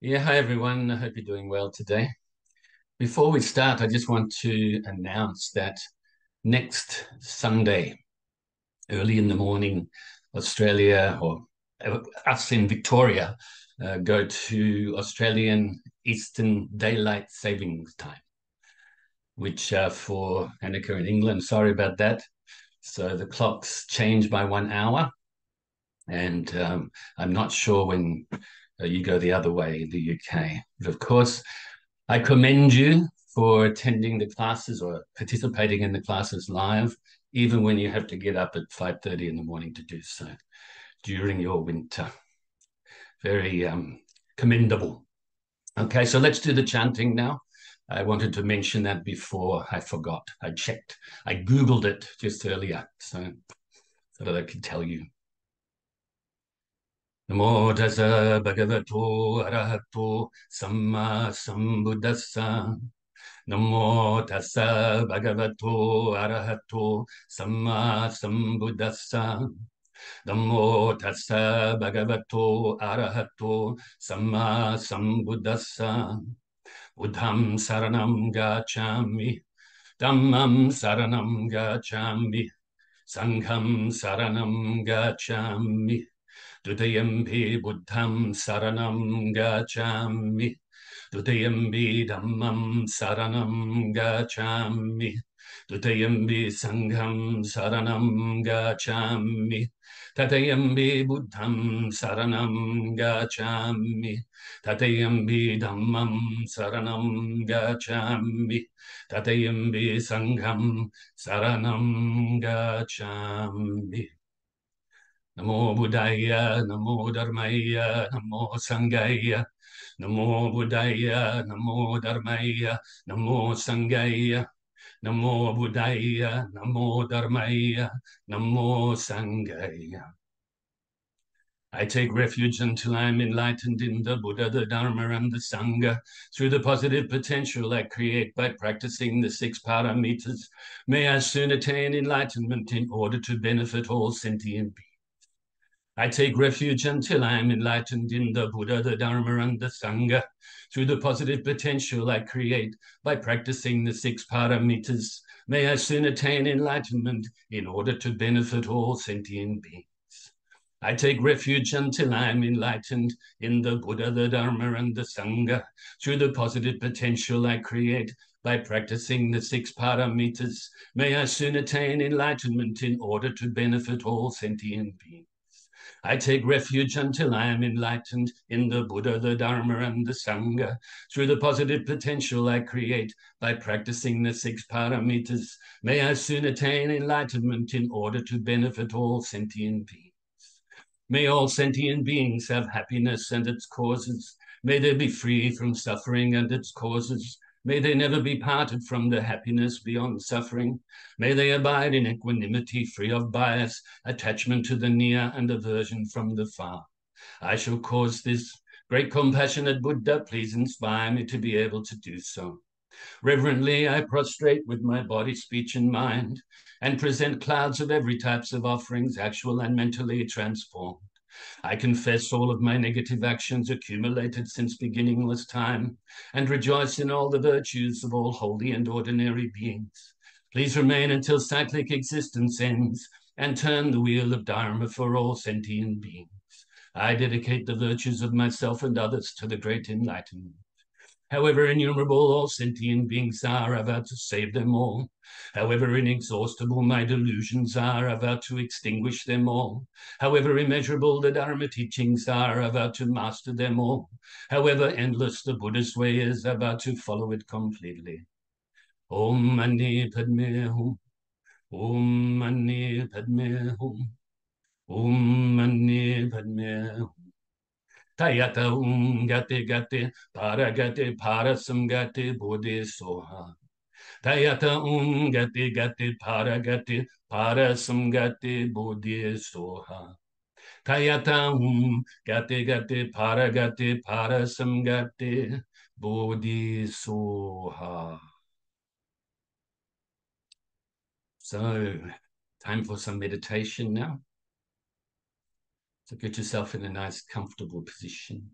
Yeah, hi everyone. I hope you're doing well today. Before we start, I just want to announce that next Sunday, early in the morning, Australia or uh, us in Victoria uh, go to Australian Eastern Daylight Savings Time, which uh, for Annika in England, sorry about that. So the clocks change by one hour. And um, I'm not sure when you go the other way in the UK. But of course, I commend you for attending the classes or participating in the classes live, even when you have to get up at 5.30 in the morning to do so during your winter. Very um, commendable. Okay, so let's do the chanting now. I wanted to mention that before I forgot. I checked. I Googled it just earlier, so, so that I could tell you. Namo tassa bhagavato arahato samma sambuddhassa. Namo tassa bhagavato arahato samma sambuddhassa. Namo tassa bhagavato arahato samma sambuddhassa. Buddham saranam gacchami. Dhammam saranam gacchami. Sangham saranam gacchami. Dutiyampi buddham saranam gacchami. Dutiyampi dhammam saranam gacchami. Dutiyampi sangham saranam gacchami. Tatiyampi buddham saranam gacchami. Tatiyampi dhammam saranam gacchami. Tatiyampi sangham saranam gacchami. Namo Buddhaya, Namo Dharmaya, Namo Sanghaya, Namo Buddhaya, Namo Dharmaya, Namo Sanghaya, Namo Buddhaya, Namo Dharmaya, Namo Sanghaya. I take refuge until I am enlightened in the Buddha, the Dharma, and the Sangha. Through the positive potential I create by practicing the six paramitas, may I soon attain enlightenment in order to benefit all sentient beings. I take refuge until I am enlightened in the Buddha, the Dharma, and the Sangha. Through the positive potential I create by practicing the six paramitas, may I soon attain enlightenment in order to benefit all sentient beings. I take refuge until I am enlightened in the Buddha, the Dharma, and the Sangha. Through the positive potential I create by practicing the six paramitas, may I soon attain enlightenment in order to benefit all sentient beings. I take refuge until I am enlightened in the Buddha, the Dharma, and the Sangha. Through the positive potential I create by practicing the six paramitas, may I soon attain enlightenment in order to benefit all sentient beings. May all sentient beings have happiness and its causes. May they be free from suffering and its causes. May they never be parted from the happiness beyond suffering. May they abide in equanimity, free of bias, attachment to the near, and aversion from the far. I shall cause this. Great compassionate Buddha, please inspire me to be able to do so. Reverently, I prostrate with my body, speech, and mind, and present clouds of every types of offerings, actual and mentally transformed. I confess all of my negative actions accumulated since beginningless time, and rejoice in all the virtues of all holy and ordinary beings. Please remain until cyclic existence ends, and turn the wheel of Dharma for all sentient beings. I dedicate the virtues of myself and others to the great enlightenment. However innumerable all sentient beings are, I vow to save them all. However inexhaustible my delusions are, I vow to extinguish them all. However immeasurable the Dharma teachings are, I vow to master them all. However endless the Buddhist way is, I vow to follow it completely. Om Mani Padme Hum. Om Mani Padme Hum. Om Mani Padme Hum. Tayata um gate gate para gate para sam gate bodhi soha. Tayata um gate gate para gate para sam gate bodhi soha. Tayata um gate gate para gate para sam gate bodhi soha. So, time for some meditation now. So get yourself in a nice, comfortable position.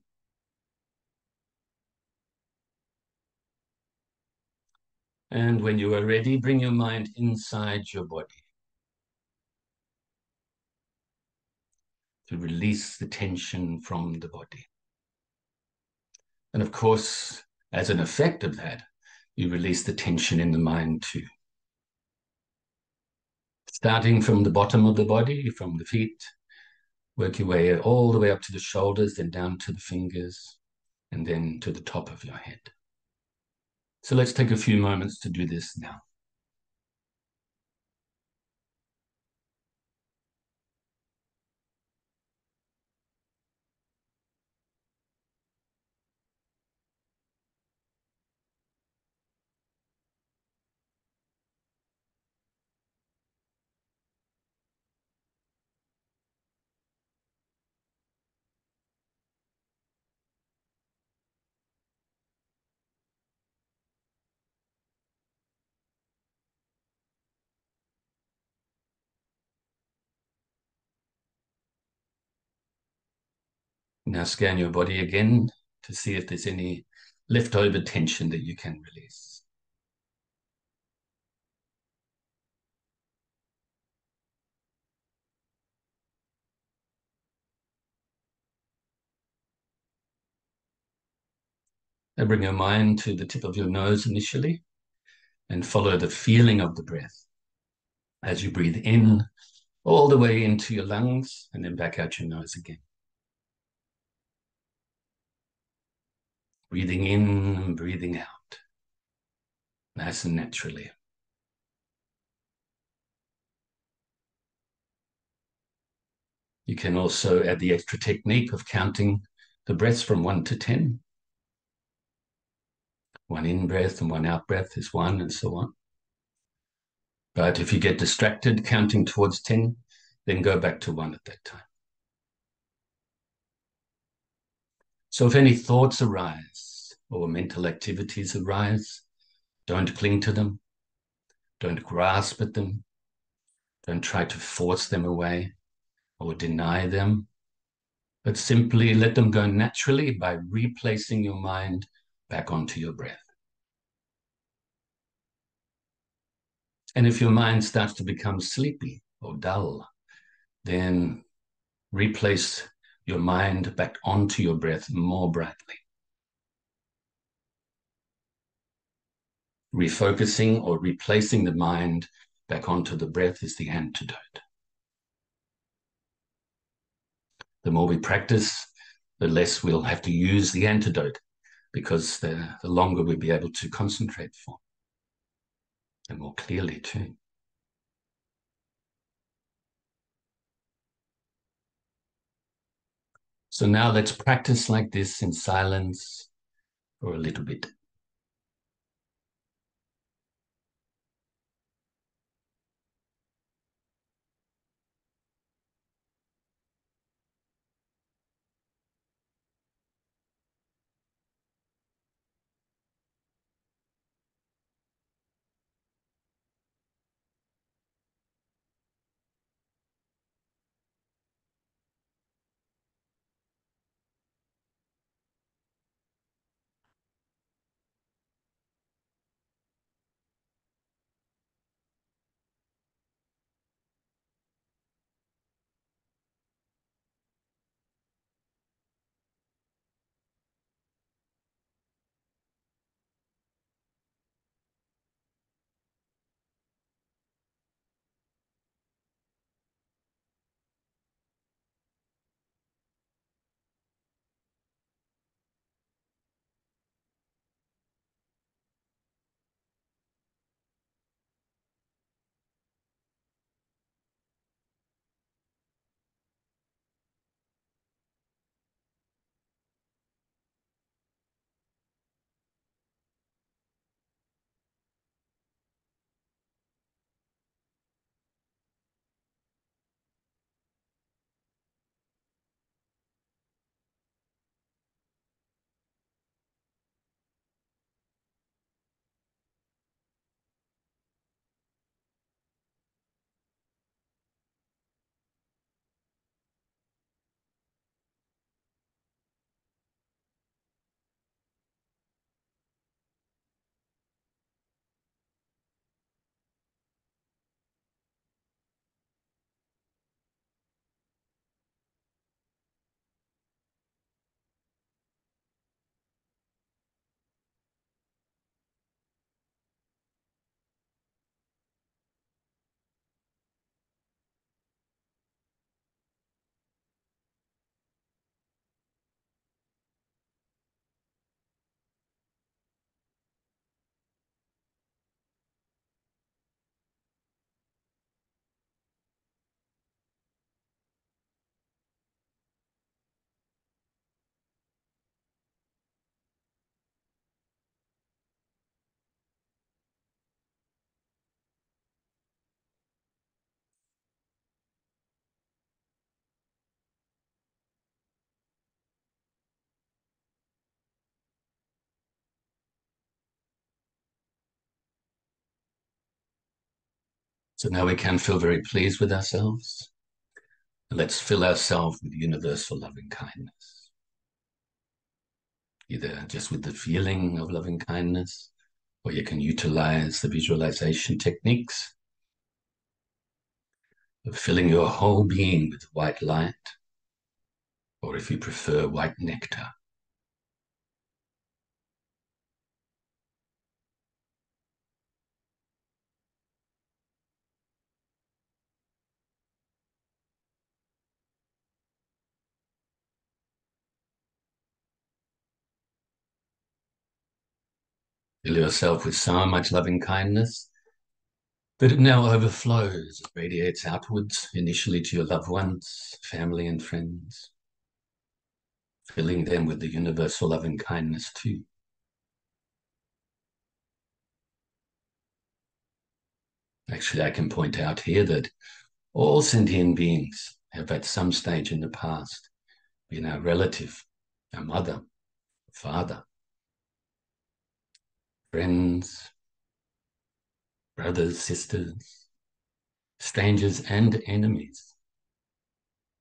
And when you are ready, bring your mind inside your body to release the tension from the body. And of course, as an effect of that, you release the tension in the mind too. Starting from the bottom of the body, from the feet, work your way all the way up to the shoulders, then down to the fingers, and then to the top of your head. So let's take a few moments to do this now. Now scan your body again to see if there's any leftover tension that you can release. Now bring your mind to the tip of your nose initially and follow the feeling of the breath as you breathe in all the way into your lungs and then back out your nose again. Breathing in and breathing out, nice and naturally. You can also add the extra technique of counting the breaths from one to 10. One in breath and one out breath is one, and so on. But if you get distracted counting towards 10, then go back to one at that time. So if any thoughts arise or mental activities arise, don't cling to them. Don't grasp at them. Don't try to force them away or deny them, but simply let them go naturally by replacing your mind back onto your breath. And if your mind starts to become sleepy or dull, then replace your mind back onto your breath more brightly. Refocusing or replacing the mind back onto the breath is the antidote. The more we practice, the less we'll have to use the antidote because the, the longer we'll be able to concentrate for and more clearly too. So now let's practice like this in silence for a little bit. So now we can feel very pleased with ourselves. Let's fill ourselves with universal loving kindness. Either just with the feeling of loving kindness, or you can utilize the visualization techniques of filling your whole being with white light, or if you prefer, white nectar. Fill yourself with so much loving kindness that it now overflows, it radiates outwards, initially to your loved ones, family, and friends, filling them with the universal loving kindness too. Actually, I can point out here that all sentient beings have at some stage in the past been our relative, our mother, our father, friends, brothers, sisters, strangers, and enemies,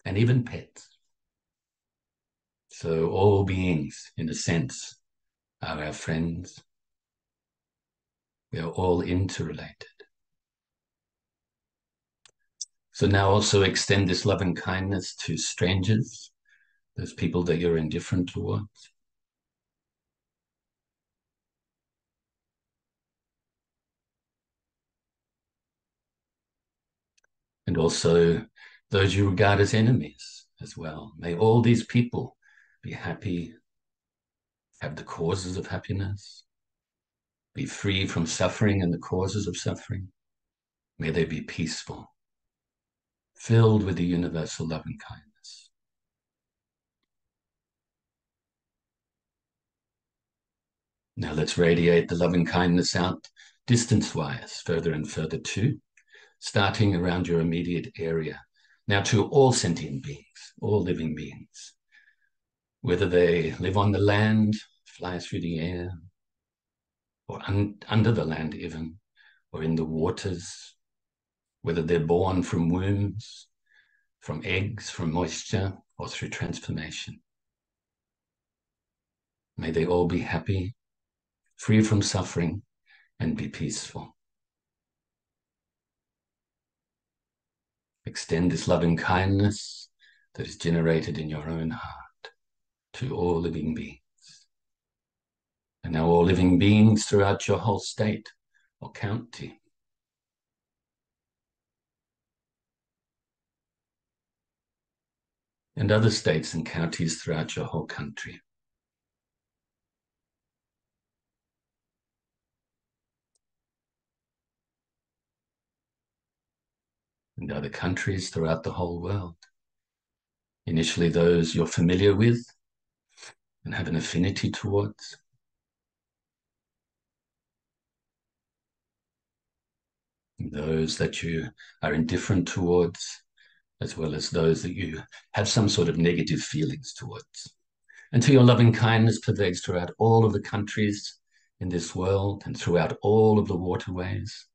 and even pets. So, all beings, in a sense, are our friends. We are all interrelated. So, now also extend this loving kindness to strangers, those people that you're indifferent towards. And also those you regard as enemies as well. May all these people be happy, have the causes of happiness, be free from suffering and the causes of suffering. May they be peaceful, filled with the universal love and kindness. Now let's radiate the loving kindness out distance wise, further and further too starting around your immediate area. Now, to all sentient beings, all living beings, whether they live on the land, fly through the air, or un- under the land, even, or in the waters, whether they're born from wombs, from eggs, from moisture, or through transformation. May they all be happy, free from suffering, and be peaceful. Extend this loving kindness that is generated in your own heart to all living beings. And now, all living beings throughout your whole state or county. And other states and counties throughout your whole country. And other countries throughout the whole world. Initially, those you're familiar with and have an affinity towards. Those that you are indifferent towards, as well as those that you have some sort of negative feelings towards. Until your loving kindness pervades throughout all of the countries in this world and throughout all of the waterways,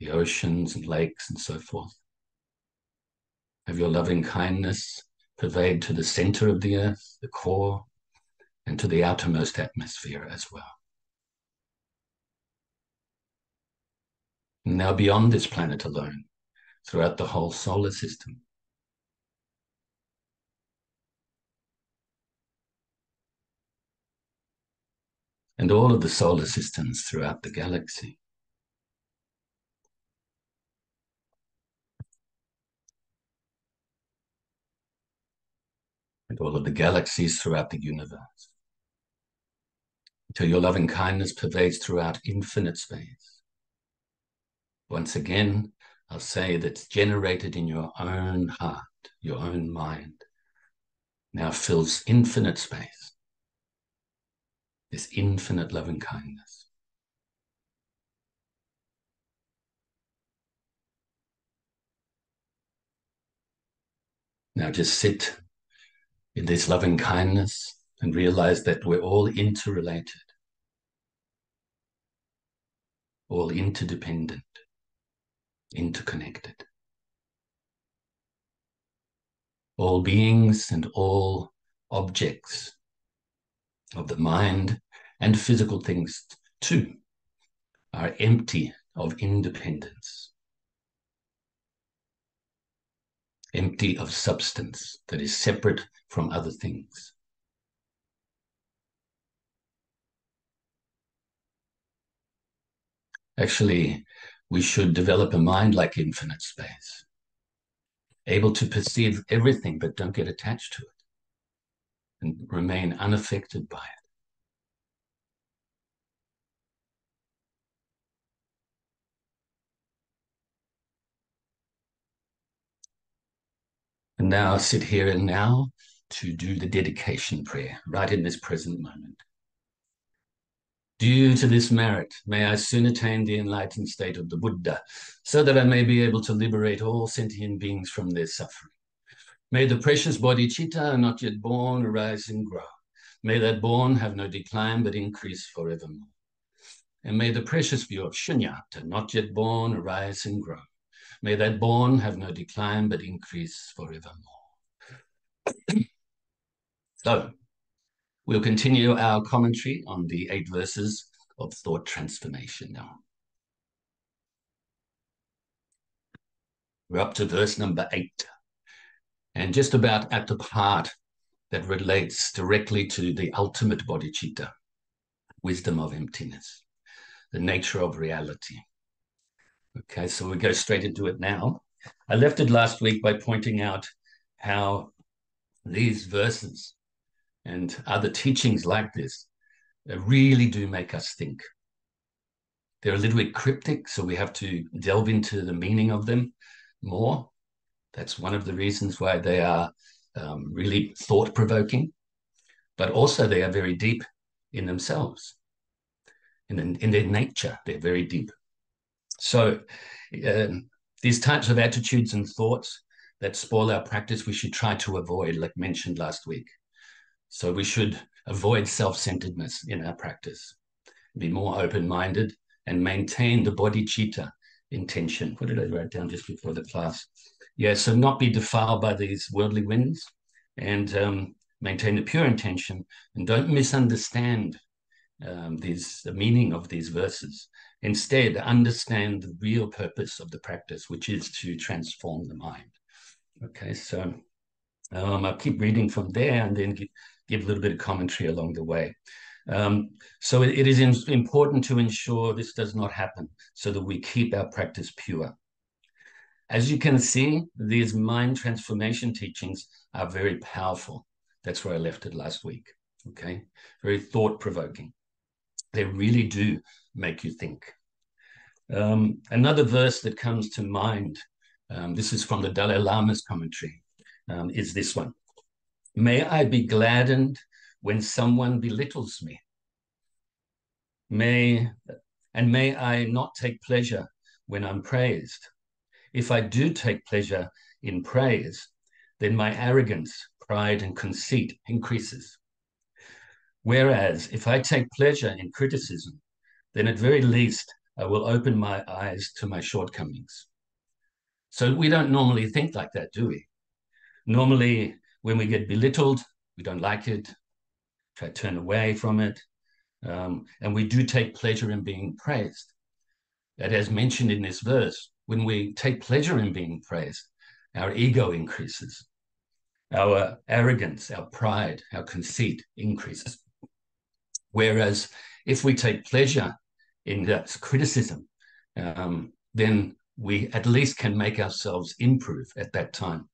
the oceans and lakes and so forth. Have your loving kindness pervade to the center of the earth, the core, and to the outermost atmosphere as well. now, beyond this planet alone, throughout the whole solar system. And all of the solar systems throughout the galaxy. And all of the galaxies throughout the universe. Until your loving kindness pervades throughout infinite space. Once again, I'll say that's generated in your own heart, your own mind, now fills infinite space. This infinite loving kindness. Now just sit in this loving kindness and realize that we're all interrelated, all interdependent. interconnected. All beings and all objects of the mind and physical things too are empty of independence, empty of substance that is separate from other things. Actually, we should develop a mind like infinite space, able to perceive everything but don't get attached to it and remain unaffected by it. And now sit here and now to do the dedication prayer right in this present moment. Due to this merit, may I soon attain the enlightened state of the Buddha, so that I may be able to liberate all sentient beings from their suffering. May the precious bodhicitta not yet born arise and grow. May that born have no decline but increase forevermore. And may the precious view of shunyata, not yet born, arise and grow. May that born have no decline but increase forevermore. so, we'll continue our commentary on the eight verses of thought transformation now. We're up to verse number eight, and just about at the part that relates directly to the ultimate bodhicitta, wisdom of emptiness, the nature of reality. Okay, so we go straight into it now. I left it last week by pointing out how these verses and other teachings like this really do make us think. They're a little bit cryptic, so we have to delve into the meaning of them more. That's one of the reasons why they are um, really thought provoking, but also they are very deep in themselves. In, in their nature, they're very deep. So, uh, these types of attitudes and thoughts that spoil our practice, we should try to avoid, like mentioned last week. So, we should avoid self centeredness in our practice, be more open minded, and maintain the bodhicitta intention. What did I write down just before the class? Yeah, so not be defiled by these worldly winds and um, maintain the pure intention and don't misunderstand um, these the meaning of these verses Instead, understand the real purpose of the practice, which is to transform the mind. Okay, so um, I'll keep reading from there and then give, give, a little bit of commentary along the way. Um, so it, it is in, important to ensure this does not happen so that we keep our practice pure. As you can see, these mind transformation teachings are very powerful. That's where I left it last week. Okay, very thought provoking. They really do make you think. Um, another verse that comes to mind, um, this is from the Dalai Lama's commentary, um, is this one. May I be gladdened when someone belittles me. May and may I not take pleasure when I'm praised. If I do take pleasure in praise, then my arrogance, pride, and conceit increases. Whereas if I take pleasure in criticism, then at very least I will open my eyes to my shortcomings. So we don't normally think like that, do we? Normally, when we get belittled, we don't like it, try to turn away from it. Um, and we do take pleasure in being praised. That, as mentioned in this verse, when we take pleasure in being praised, our ego increases, our arrogance, our pride, our conceit increases. Whereas if we take pleasure in that criticism, um, then we at least can make ourselves improve at that time.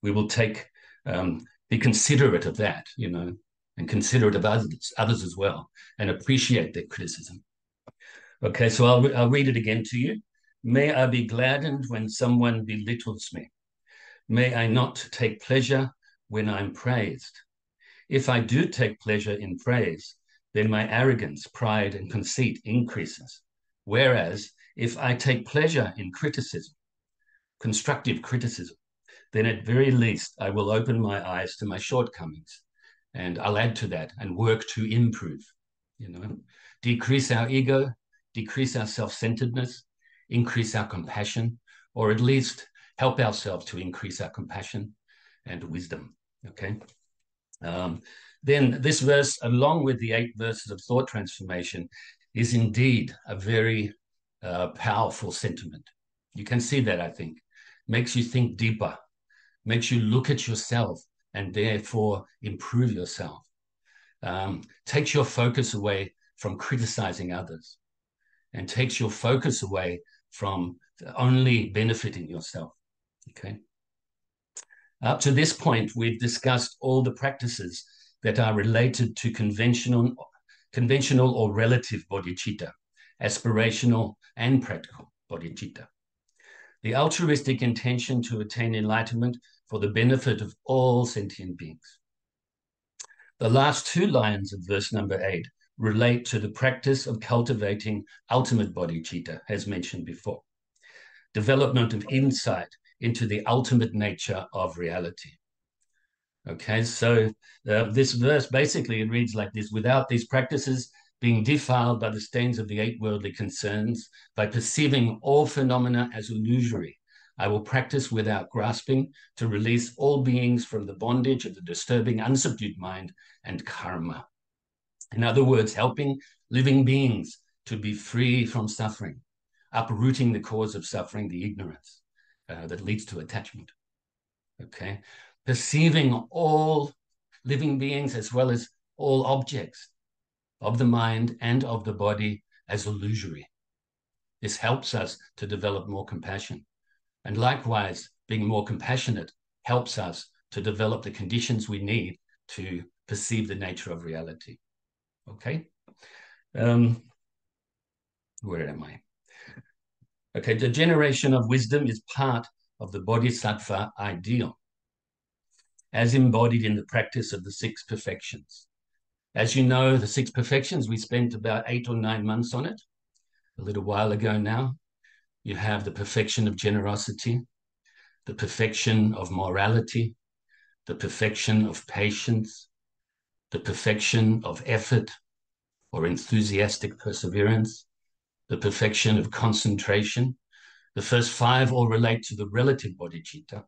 We will take, um, be considerate of that, you know, and considerate of others, others as well, and appreciate their criticism. Okay, so I'll, I'll read it again to you. May I be gladdened when someone belittles me. May I not take pleasure when I'm praised. If I do take pleasure in praise, then my arrogance, pride, and conceit increases. Whereas if I take pleasure in criticism, constructive criticism, then at very least I will open my eyes to my shortcomings and I'll add to that and work to improve, you know, decrease our ego, decrease our self centeredness, increase our compassion, or at least help ourselves to increase our compassion and wisdom. Okay. Um, then this verse, along with the eight verses of thought transformation, is indeed a very uh, powerful sentiment. You can see that, I think. Makes you think deeper, makes you look at yourself and therefore improve yourself. Um, takes your focus away from criticizing others and takes your focus away from only benefiting yourself. Okay. Up to this point, we've discussed all the practices that are related to conventional, conventional or relative bodhicitta, aspirational and practical bodhicitta. The altruistic intention to attain enlightenment for the benefit of all sentient beings. The last two lines of verse number eight relate to the practice of cultivating ultimate bodhicitta, as mentioned before. Development of insight into the ultimate nature of reality. Okay, so uh, this verse basically it reads like this without these practices being defiled by the stains of the eight worldly concerns, by perceiving all phenomena as illusory, I will practice without grasping to release all beings from the bondage of the disturbing, unsubdued mind and karma. In other words, helping living beings to be free from suffering, uprooting the cause of suffering, the ignorance uh, that leads to attachment. Okay, perceiving all living beings as well as all objects of the mind and of the body as illusory. This helps us to develop more compassion. And likewise, being more compassionate helps us to develop the conditions we need to perceive the nature of reality. Okay? Um, where am I? Okay, the generation of wisdom is part of the bodhisattva ideal as embodied in the practice of the six perfections. As you know, the six perfections, we spent about eight or nine months on it a little while ago now. You have the perfection of generosity, the perfection of morality, the perfection of patience, the perfection of effort or enthusiastic perseverance, the perfection of concentration. The first five all relate to the relative bodhicitta,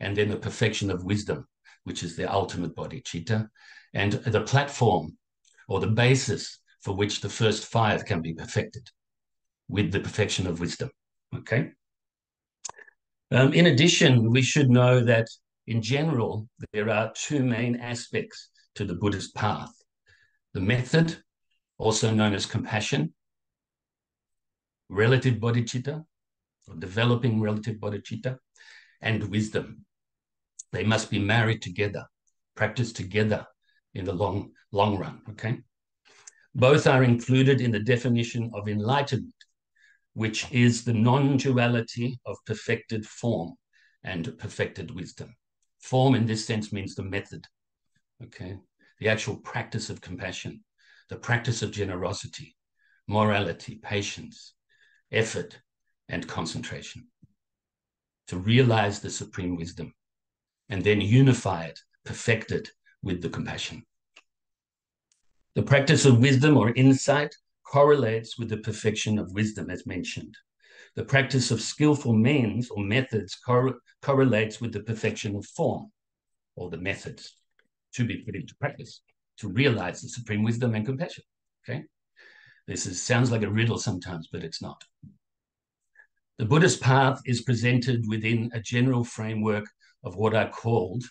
and then the perfection of wisdom, which is the ultimate bodhicitta, and the platform or the basis for which the first five can be perfected with the perfection of wisdom. Okay. Um, in addition, we should know that in general, there are two main aspects to the Buddhist path the method, also known as compassion, relative bodhicitta, or developing relative bodhicitta, and wisdom. They must be married together, practiced together in the long, long run. Okay. Both are included in the definition of enlightenment, which is the non duality of perfected form and perfected wisdom. Form in this sense means the method, okay? The actual practice of compassion, the practice of generosity, morality, patience, effort, and concentration to realize the supreme wisdom and then unify it, perfect it with the compassion. The practice of wisdom or insight correlates with the perfection of wisdom, as mentioned. The practice of skillful means or methods cor- correlates with the perfection of form or the methods to be put into practice to realize the supreme wisdom and compassion. Okay, this is, sounds like a riddle sometimes, but it's not. The Buddhist path is presented within a general framework of what are called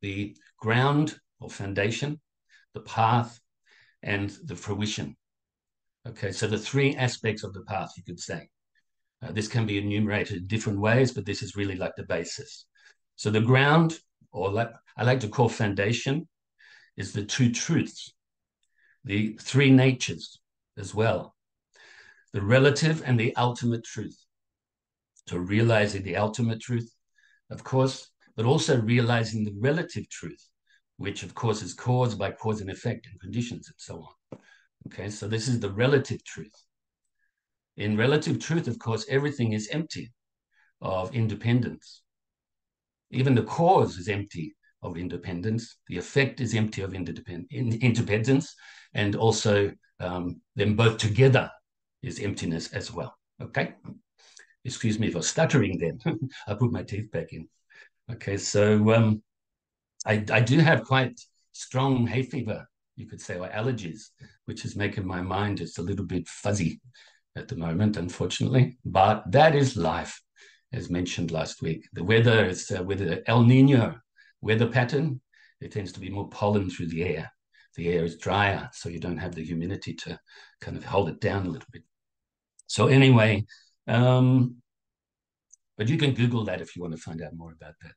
the ground or foundation, the path, and the fruition. Okay, so the three aspects of the path, you could say. Uh, this can be enumerated in different ways, but this is really like the basis. So the ground, or like, I like to call foundation, is the two truths, the three natures as well, the relative and the ultimate truth. So realizing the ultimate truth, of course, but also realizing the relative truth, which of course is caused by cause and effect and conditions and so on. Okay, so this is the relative truth. In relative truth, of course, everything is empty of independence. Even the cause is empty of independence. The effect is empty of independence, and also um, them both together is emptiness as well. Okay, Excuse me for stuttering then. I put my teeth back in. Okay, so um, I, I do have quite strong hay fever, you could say, or allergies, which is making my mind just a little bit fuzzy at the moment, unfortunately. But that is life, as mentioned last week. The weather is uh, with the El Nino weather pattern, there tends to be more pollen through the air. The air is drier, so you don't have the humidity to kind of hold it down a little bit. So anyway, um, but you can Google that if you want to find out more about that.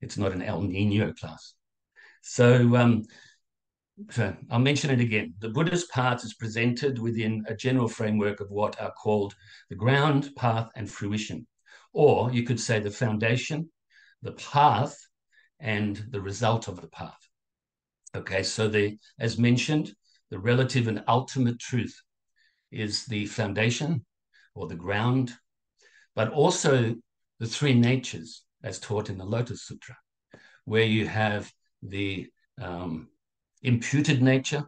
It's not an El Nino class. So, um, so I'll mention it again. The Buddhist path is presented within a general framework of what are called the ground, path, and fruition. Or you could say the foundation, the path, and the result of the path. Okay, so the as mentioned, the relative and ultimate truth is the foundation or the ground, but also the three natures as taught in the Lotus Sutra, where you have the um, imputed nature,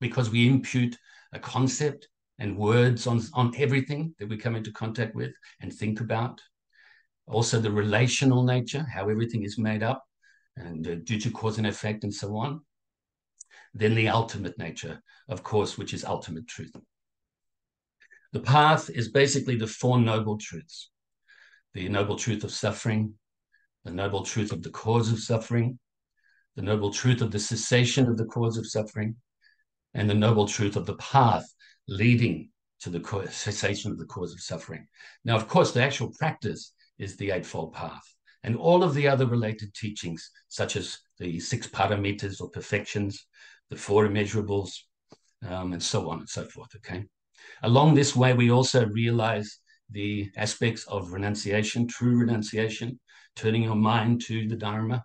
because we impute a concept and words on, on everything that we come into contact with and think about. Also, the relational nature, how everything is made up and uh, due to cause and effect and so on. Then the ultimate nature, of course, which is ultimate truth. The path is basically the Four Noble Truths the noble truth of suffering, the noble truth of the cause of suffering, the noble truth of the cessation of the cause of suffering, and the noble truth of the path leading to the cessation of the cause of suffering. Now, of course, the actual practice is the Eightfold Path. And all of the other related teachings, such as the six paramitas or perfections, the four immeasurables, um, and so on and so forth. Okay. Along this way, we also realize the aspects of renunciation, true renunciation, turning your mind to the Dharma,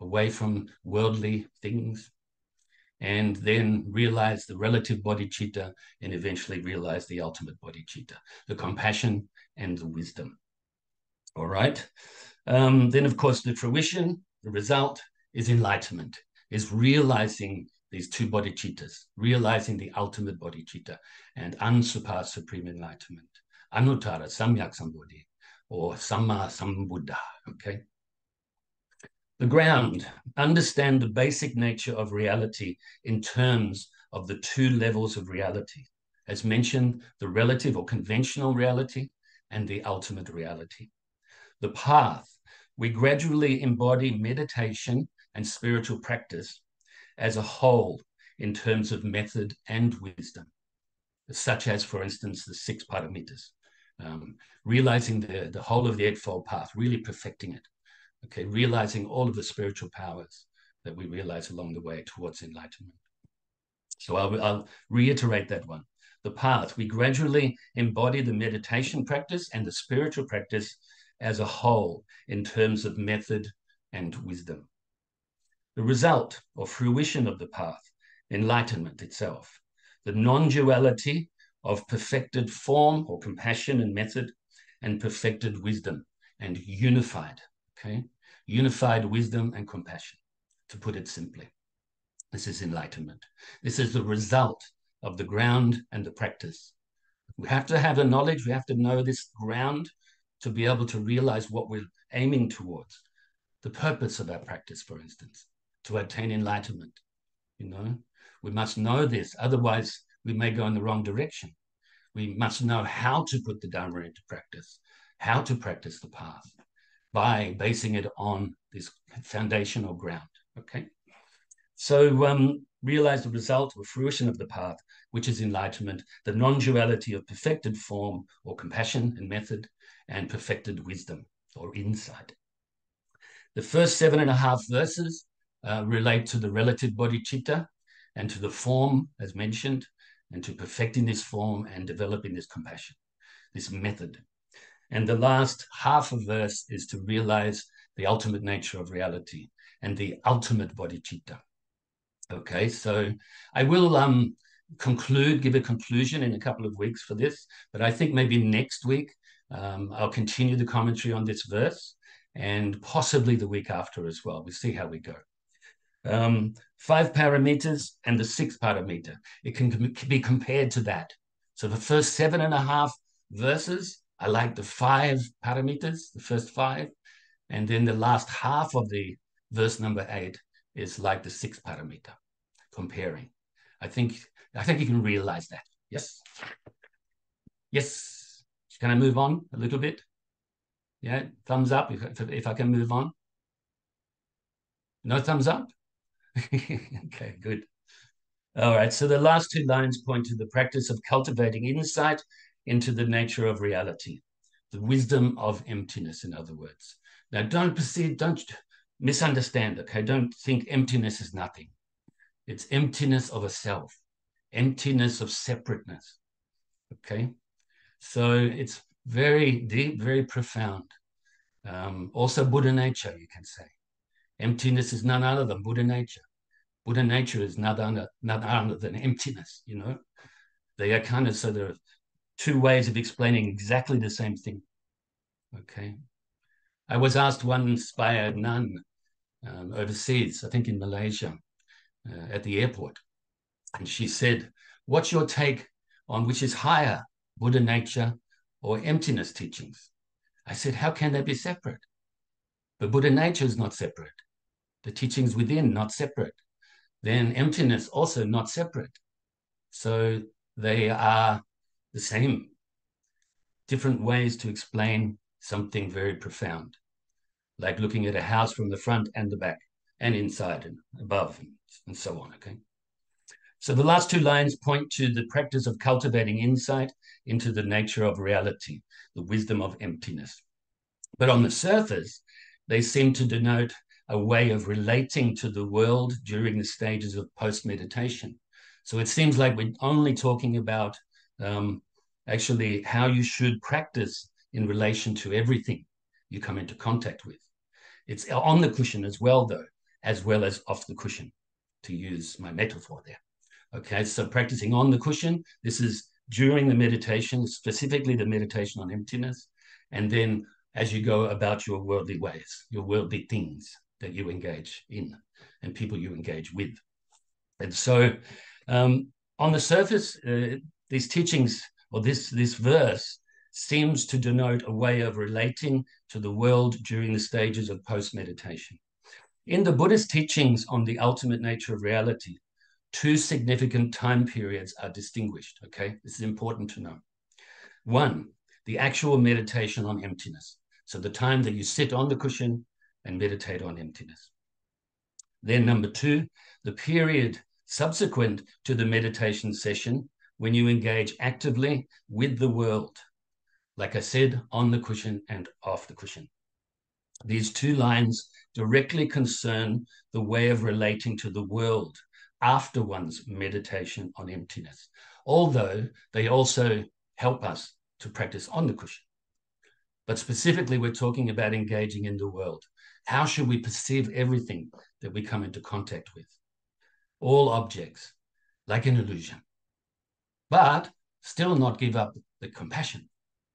away from worldly things, and then realize the relative bodhicitta and eventually realize the ultimate bodhicitta, the compassion and the wisdom. All right. Um, then, of course, the fruition, the result is enlightenment, is realizing these two bodhicittas, realizing the ultimate bodhicitta and unsurpassed supreme enlightenment, anuttara samyak sambodhi, or samma sambuddha. Okay. The ground, understand the basic nature of reality in terms of the two levels of reality. As mentioned, the relative or conventional reality and the ultimate reality. The path, we gradually embody meditation and spiritual practice as a whole in terms of method and wisdom, such as, for instance, the six paramitas, um, realizing the, the whole of the Eightfold Path, really perfecting it, okay, realizing all of the spiritual powers that we realize along the way towards enlightenment. So I'll, I'll reiterate that one. The path, we gradually embody the meditation practice and the spiritual practice as a whole in terms of method and wisdom. The result or fruition of the path, enlightenment itself, the non duality of perfected form or compassion and method, and perfected wisdom and unified, okay? Unified wisdom and compassion, to put it simply. This is enlightenment. This is the result of the ground and the practice. We have to have the knowledge, we have to know this ground to be able to realize what we're aiming towards, the purpose of our practice, for instance, to attain enlightenment. You know, we must know this, otherwise, we may go in the wrong direction. We must know how to put the Dharma into practice, how to practice the path by basing it on this foundational ground. Okay. So um, realize the result or fruition of the path, which is enlightenment, the non duality of perfected form or compassion and method, and perfected wisdom or insight. The first seven and a half verses uh, relate to the relative bodhicitta and to the form, as mentioned, and to perfecting this form and developing this compassion, this method. And the last half of verse is to realize the ultimate nature of reality and the ultimate bodhicitta. Okay, so I will um, conclude, give a conclusion in a couple of weeks for this, but I think maybe next week um, I'll continue the commentary on this verse and possibly the week after as well. We'll see how we go. Um, five paramitas and the sixth paramita. It can be compared to that. So the first seven and a half verses I like the five paramitas, the first five, and then the last half of the verse number eight is like the sixth paramita, comparing. I think I think you can realize that. Yes. Yes. Can I move on a little bit? Yeah, thumbs up if, if I can move on. No thumbs up? okay, good. All right, so the last two lines point to the practice of cultivating insight into the nature of reality, the wisdom of emptiness, in other words. Now, don't perceive, don't misunderstand, okay? Don't think emptiness is nothing. It's emptiness of a self, emptiness of separateness, okay? So it's very deep, very profound. Um, also, Buddha nature, you can say. Emptiness is none other than Buddha nature. Buddha nature is none other, other than emptiness, you know? They are kind of, so there are two ways of explaining exactly the same thing. Okay. I was asked once by a nun um, overseas, I think in Malaysia, uh, at the airport. And she said, What's your take on which is higher, Buddha nature or emptiness teachings? I said, How can they be separate? But Buddha nature is not separate. The teachings within, not separate. Then emptiness also not separate. So they are the same, different ways to explain something very profound, like looking at a house from the front and the back and inside and above and, and so on, okay? So the last two lines point to the practice of cultivating insight into the nature of reality, the wisdom of emptiness. But on the surface, they seem to denote a way of relating to the world during the stages of post meditation. So it seems like we're only talking about um, actually how you should practice in relation to everything you come into contact with. It's on the cushion as well, though, as well as off the cushion, to use my metaphor there. Okay, so practicing on the cushion, this is during the meditation, specifically the meditation on emptiness, and then as you go about your worldly ways, your worldly things that you engage in and people you engage with. And so um, on the surface, uh, these teachings or this, this verse seems to denote a way of relating to the world during the stages of post meditation. In the Buddhist teachings on the ultimate nature of reality, two significant time periods are distinguished. Okay, this is important to know. One, the actual meditation on emptiness. So the time that you sit on the cushion and meditate on emptiness. Then, number two, the period subsequent to the meditation session when you engage actively with the world, like I said, on the cushion and off the cushion. These two lines directly concern the way of relating to the world after one's meditation on emptiness, although they also help us to practice on the cushion. But specifically, we're talking about engaging in the world. How should we perceive everything that we come into contact with? All objects, like an illusion but still not give up the compassion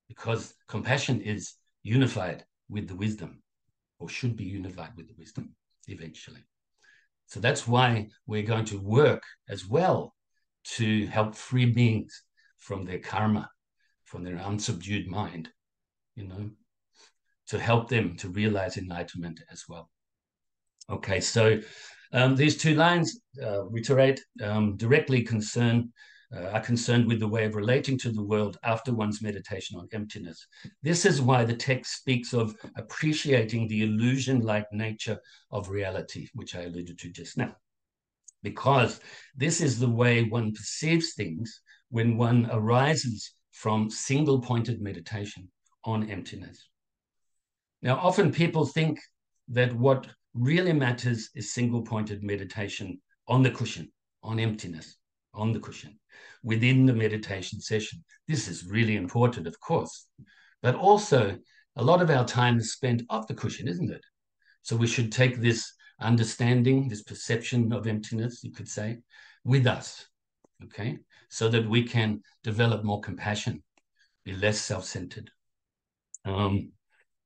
because compassion is unified with the wisdom or should be unified with the wisdom eventually. So that's why we're going to work as well to help free beings from their karma, from their unsubdued mind, you know, to help them to realize enlightenment as well. Okay, so um, these two lines, uh, reiterate, um, directly concern uh, are concerned with the way of relating to the world after one's meditation on emptiness. This is why the text speaks of appreciating the illusion like nature of reality, which I alluded to just now. Because this is the way one perceives things when one arises from single pointed meditation on emptiness. Now, often people think that what really matters is single pointed meditation on the cushion, on emptiness, on the cushion within the meditation session. This is really important, of course, but also a lot of our time is spent off the cushion, isn't it? So we should take this understanding, this perception of emptiness, you could say, with us, okay? So that we can develop more compassion, be less self centered. Um,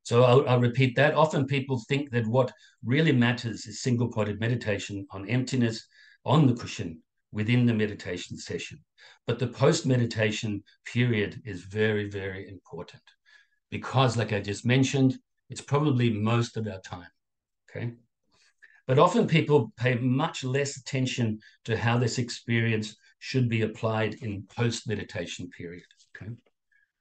so I'll, I'll, repeat that. Often people think that what really matters is single pointed meditation on emptiness on the cushion within the meditation session. But the post meditation period is very, very important because, like I just mentioned, it's probably most of our time. Okay. But often people pay much less attention to how this experience should be applied in post meditation period. Okay.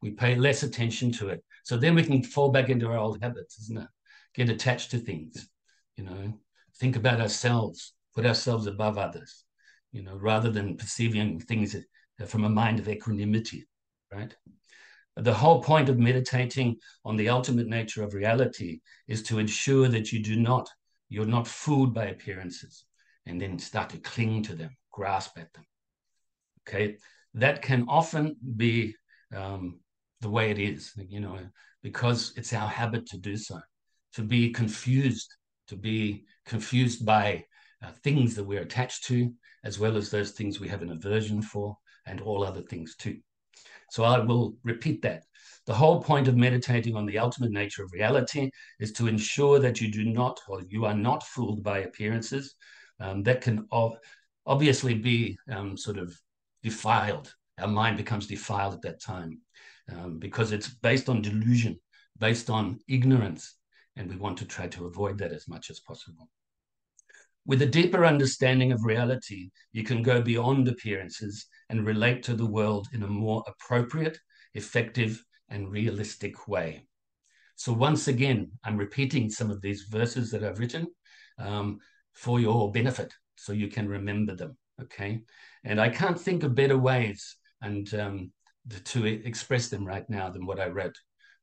We pay less attention to it. So then we can fall back into our old habits, isn't it? Get attached to things, you know, think about ourselves, put ourselves above others, you know, rather than perceiving things from a mind of equanimity, right? The whole point of meditating on the ultimate nature of reality is to ensure that you do not, you're not fooled by appearances and then start to cling to them, grasp at them. Okay, that can often be um, the way it is, you know, because it's our habit to do so, to be confused, to be confused by uh, things that we're attached to, as well as those things we have an aversion for, and all other things too. So I will repeat that. The whole point of meditating on the ultimate nature of reality is to ensure that you do not, or you are not fooled by appearances. Um, that can obviously be um, sort of defiled. Our mind becomes defiled at that time um, because it's based on delusion, based on ignorance, and we want to try to avoid that as much as possible. With a deeper understanding of reality, you can go beyond appearances and relate to the world in a more appropriate, effective, and realistic way. So, once again, I'm repeating some of these verses that I've written um, for your benefit so you can remember them. Okay. And I can't think of better ways and um, to express them right now than what I wrote.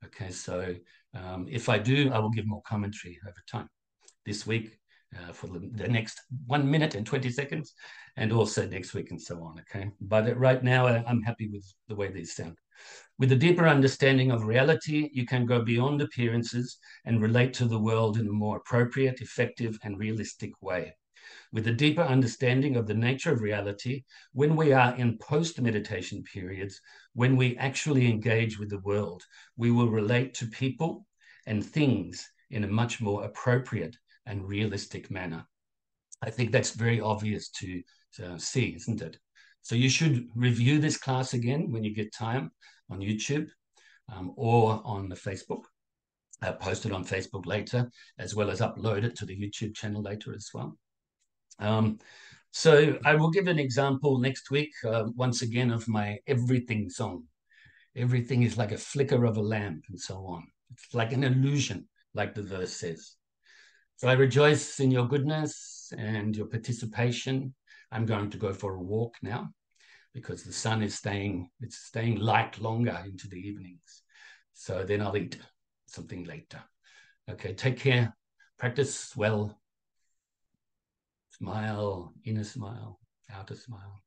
Okay. So, um, if I do, I will give more commentary over time. This week, uh, for the, next one minute and 20 seconds, and also next week and so on. Okay. But right now, uh, I'm happy with the way these sound. With a deeper understanding of reality, you can go beyond appearances and relate to the world in a more appropriate, effective, and realistic way. With a deeper understanding of the nature of reality, when we are in post meditation periods, when we actually engage with the world, we will relate to people and things in a much more appropriate and realistic manner. I think that's very obvious to, to see, isn't it? So you should review this class again when you get time on YouTube um, or on the Facebook. I'll post it on Facebook later, as well as upload it to the YouTube channel later as well. Um, so I will give an example next week, uh, once again, of my everything song. Everything is like a flicker of a lamp and so on. It's like an illusion, like the verse says. So I rejoice in your goodness and your participation. I'm going to go for a walk now because the sun is staying, it's staying light longer into the evenings. So then I'll eat something later. Okay, take care. Practice well. Smile, inner smile, outer smile.